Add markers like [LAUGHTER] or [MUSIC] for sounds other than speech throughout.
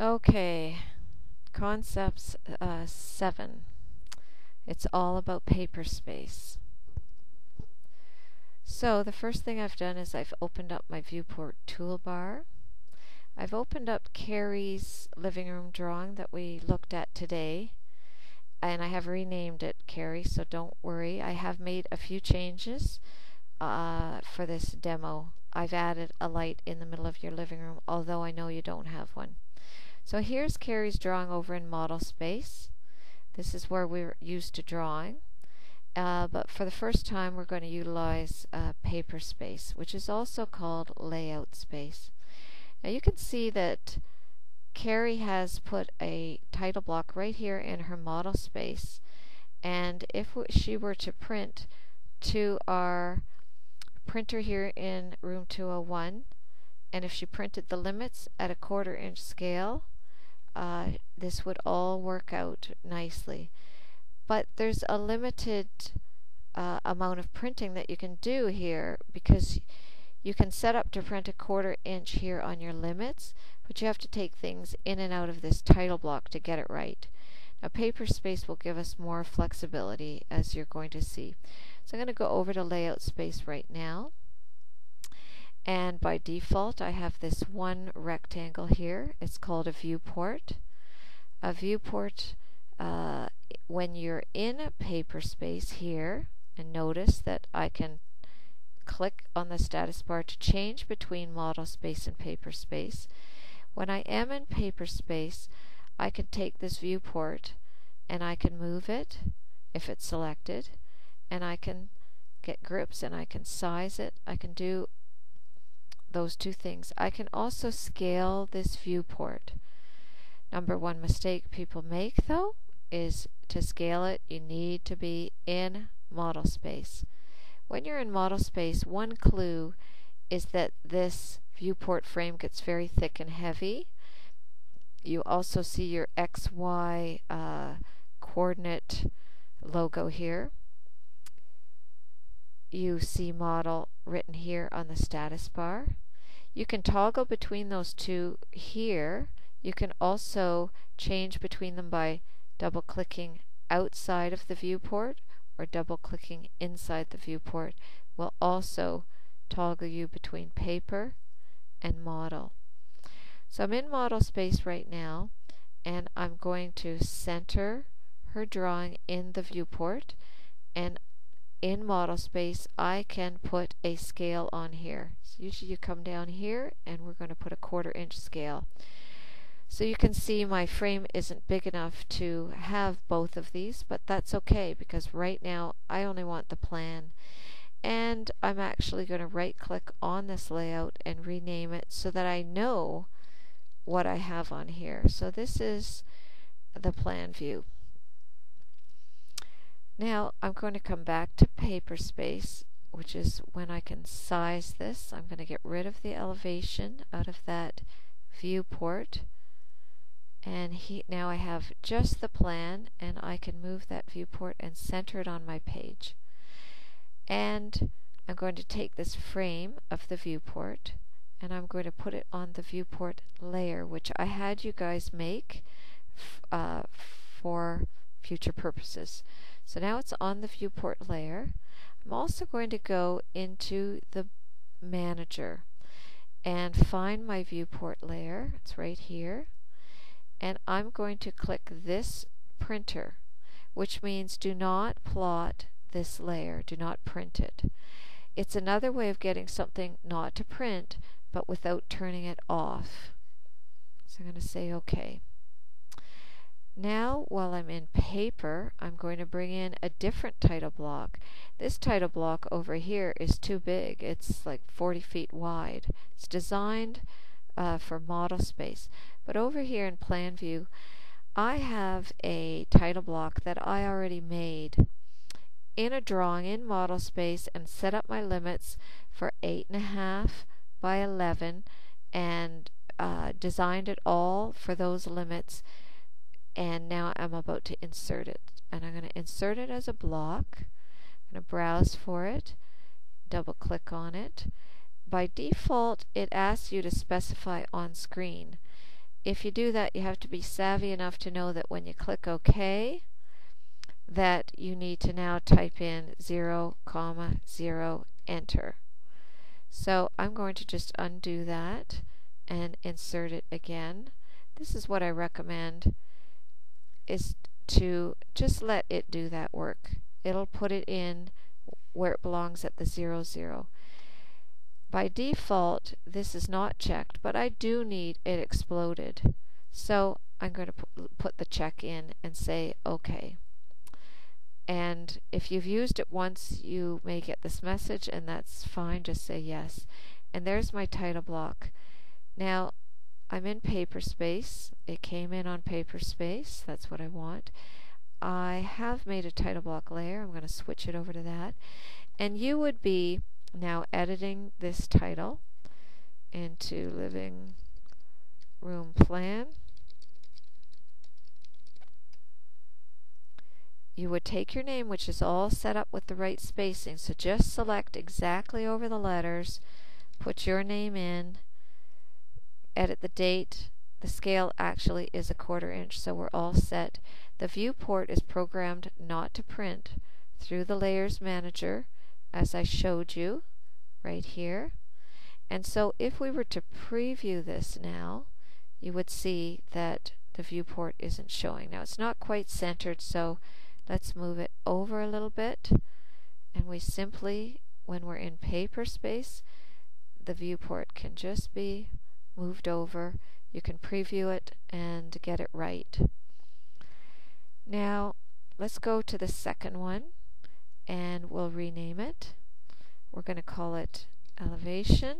Okay, concepts uh, 7. It's all about paper space. So the first thing I've done is I've opened up my viewport toolbar. I've opened up Carrie's living room drawing that we looked at today and I have renamed it Carrie so don't worry. I have made a few changes uh, for this demo. I've added a light in the middle of your living room although I know you don't have one. So here's Carrie's drawing over in model space. This is where we're used to drawing. Uh, but for the first time we're going to utilize uh, paper space, which is also called layout space. Now you can see that Carrie has put a title block right here in her model space and if she were to print to our printer here in room 201 and if she printed the limits at a quarter inch scale uh, this would all work out nicely. But there's a limited uh, amount of printing that you can do here because you can set up to print a quarter inch here on your limits, but you have to take things in and out of this title block to get it right. Now paper space will give us more flexibility as you're going to see. So I'm going to go over to layout space right now. And by default, I have this one rectangle here. It's called a viewport. A viewport, uh, when you're in a paper space here, and notice that I can click on the status bar to change between model space and paper space. When I am in paper space, I can take this viewport and I can move it if it's selected, and I can get groups and I can size it. I can do those two things. I can also scale this viewport. Number one mistake people make though is to scale it you need to be in model space. When you're in model space one clue is that this viewport frame gets very thick and heavy. You also see your XY uh, coordinate logo here. You see model written here on the status bar. You can toggle between those two here. You can also change between them by double clicking outside of the viewport or double clicking inside the viewport will also toggle you between paper and model. So I'm in model space right now and I'm going to center her drawing in the viewport and in model space, I can put a scale on here. So usually you come down here and we're going to put a quarter inch scale. So you can see my frame isn't big enough to have both of these, but that's okay because right now I only want the plan. And I'm actually going to right click on this layout and rename it so that I know what I have on here. So this is the plan view. Now I'm going to come back to paper space, which is when I can size this. I'm going to get rid of the elevation out of that viewport. And he, now I have just the plan, and I can move that viewport and center it on my page. And I'm going to take this frame of the viewport, and I'm going to put it on the viewport layer, which I had you guys make uh, for future purposes. So now it's on the viewport layer. I'm also going to go into the manager and find my viewport layer. It's right here. And I'm going to click this printer, which means do not plot this layer. Do not print it. It's another way of getting something not to print, but without turning it off. So I'm going to say OK. Now, while I'm in paper, I'm going to bring in a different title block. This title block over here is too big. It's like 40 feet wide. It's designed uh, for model space. But over here in plan view, I have a title block that I already made in a drawing in model space and set up my limits for 8.5 by 11 and uh, designed it all for those limits and now I'm about to insert it. And I'm going to insert it as a block. I'm going to browse for it. Double click on it. By default it asks you to specify on screen. If you do that, you have to be savvy enough to know that when you click OK, that you need to now type in 0, comma 0, enter. So I'm going to just undo that and insert it again. This is what I recommend is to just let it do that work. It'll put it in where it belongs at the 0, 0. By default, this is not checked, but I do need it exploded. So I'm going to put the check in and say OK. And if you've used it once, you may get this message, and that's fine. Just say yes. And there's my title block. Now, I'm in Paperspace. It came in on Paperspace. That's what I want. I have made a title block layer. I'm going to switch it over to that. And you would be now editing this title into living room plan. You would take your name, which is all set up with the right spacing. So just select exactly over the letters, put your name in, edit the date. The scale actually is a quarter inch, so we're all set. The viewport is programmed not to print through the Layers Manager, as I showed you right here. And so if we were to preview this now, you would see that the viewport isn't showing. Now it's not quite centered, so let's move it over a little bit. And we simply, when we're in paper space, the viewport can just be moved over. You can preview it and get it right. Now, let's go to the second one and we'll rename it. We're going to call it elevation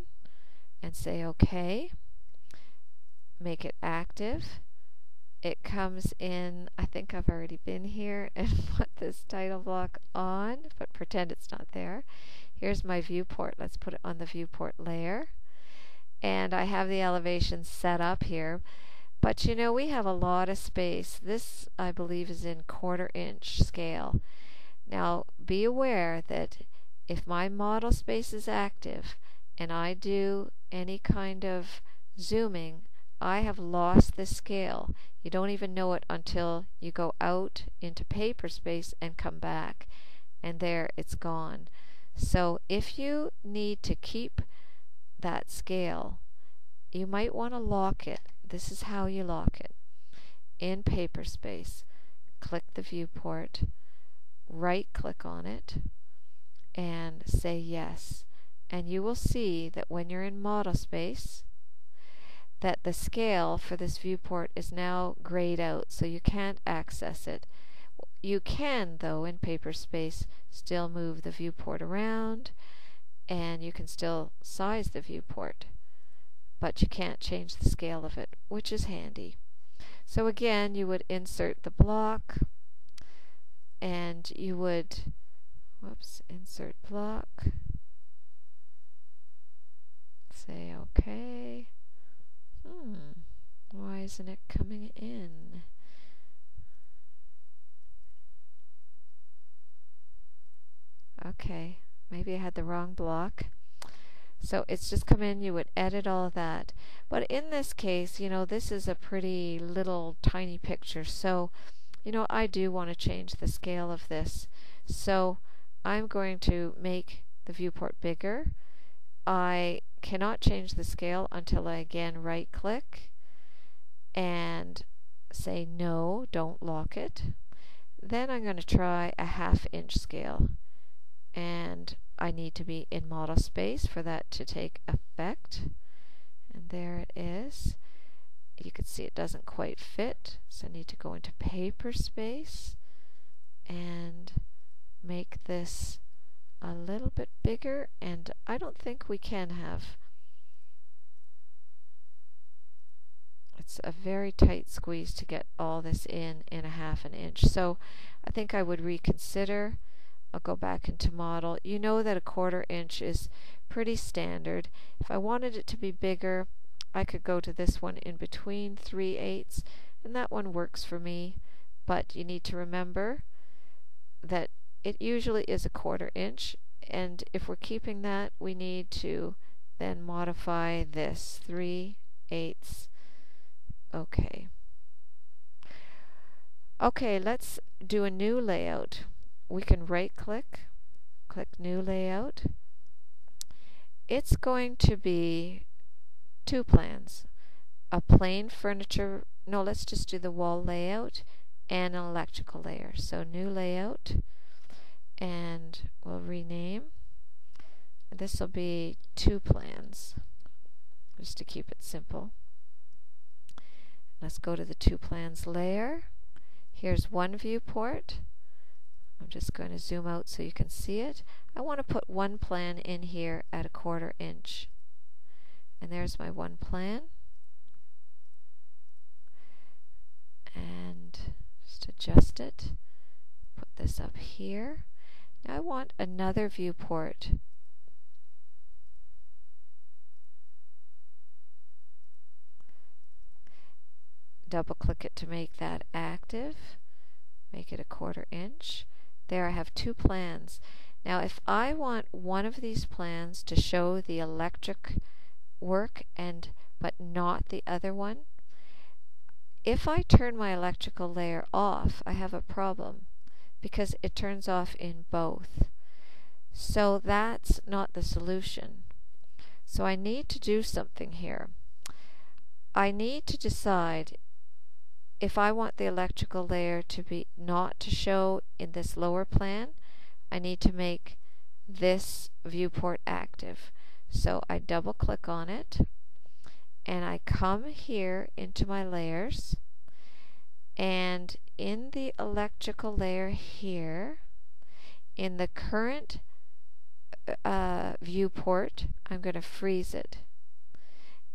and say OK. Make it active. It comes in, I think I've already been here [LAUGHS] and put this title block on, but pretend it's not there. Here's my viewport. Let's put it on the viewport layer and I have the elevation set up here. But you know, we have a lot of space. This, I believe, is in quarter inch scale. Now, be aware that if my model space is active and I do any kind of zooming, I have lost the scale. You don't even know it until you go out into paper space and come back. And there, it's gone. So if you need to keep that scale, you might want to lock it. This is how you lock it. In Paperspace, click the viewport, right click on it, and say yes. And you will see that when you're in model space, that the scale for this viewport is now grayed out, so you can't access it. You can, though, in Paperspace, still move the viewport around and you can still size the viewport, but you can't change the scale of it, which is handy. So again, you would insert the block, and you would, whoops, insert block, say OK. Hmm, why isn't it coming in? Okay, maybe I had the wrong block. So it's just come in, you would edit all that. But in this case, you know, this is a pretty little tiny picture. So, you know, I do want to change the scale of this. So I'm going to make the viewport bigger. I cannot change the scale until I again right click and say no, don't lock it. Then I'm going to try a half inch scale and I need to be in model space for that to take effect. And there it is. You can see it doesn't quite fit so I need to go into paper space and make this a little bit bigger. And I don't think we can have it's a very tight squeeze to get all this in in a half an inch. So I think I would reconsider I'll go back into model. You know that a quarter inch is pretty standard. If I wanted it to be bigger, I could go to this one in between 3 eighths, and that one works for me. But you need to remember that it usually is a quarter inch, and if we're keeping that, we need to then modify this 3 eighths OK. Okay, let's do a new layout. We can right click, click new layout. It's going to be two plans. A plain furniture, no, let's just do the wall layout and an electrical layer. So new layout and we'll rename. This will be two plans just to keep it simple. Let's go to the two plans layer. Here's one viewport. I'm just going to zoom out so you can see it. I want to put one plan in here at a quarter inch. And there's my one plan. And just adjust it. Put this up here. Now I want another viewport. Double click it to make that active. Make it a quarter inch. There I have two plans. Now if I want one of these plans to show the electric work and but not the other one, if I turn my electrical layer off, I have a problem because it turns off in both. So that's not the solution. So I need to do something here. I need to decide if I want the electrical layer to be not to show in this lower plan, I need to make this viewport active. So I double click on it and I come here into my layers and in the electrical layer here, in the current uh, viewport, I'm going to freeze it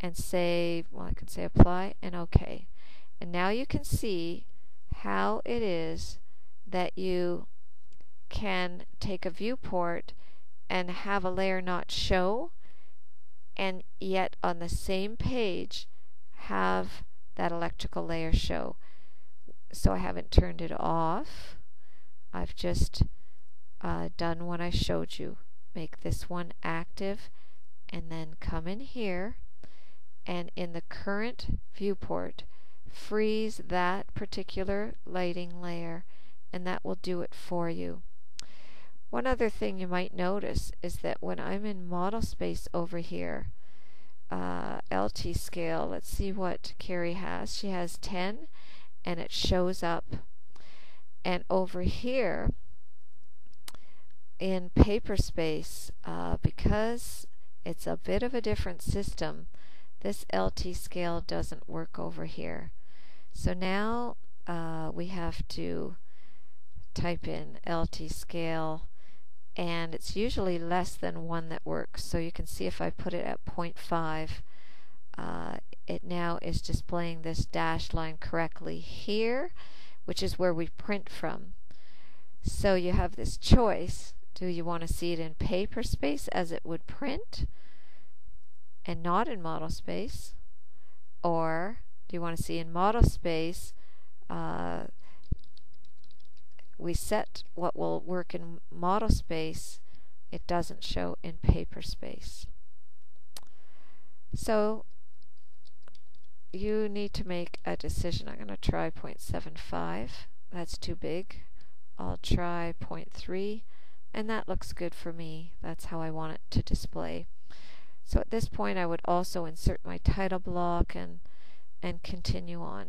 and say, well, I can say apply and OK. And now you can see how it is that you can take a viewport and have a layer not show and yet on the same page have that electrical layer show so I haven't turned it off. I've just uh, done what I showed you. Make this one active and then come in here and in the current viewport freeze that particular lighting layer and that will do it for you. One other thing you might notice is that when I'm in model space over here, uh, LT scale, let's see what Carrie has. She has 10 and it shows up. And over here in Paperspace, uh, because it's a bit of a different system, this LT scale doesn't work over here. So now uh, we have to type in LT scale and it's usually less than one that works. So you can see if I put it at 0.5, uh, it now is displaying this dashed line correctly here, which is where we print from. So you have this choice. Do you want to see it in paper space as it would print and not in model space? Or do you want to see in model space uh, we set what will work in model space it doesn't show in paper space. So you need to make a decision. I'm going to try 0.75. That's too big. I'll try 0.3 and that looks good for me. That's how I want it to display. So at this point I would also insert my title block and and continue on.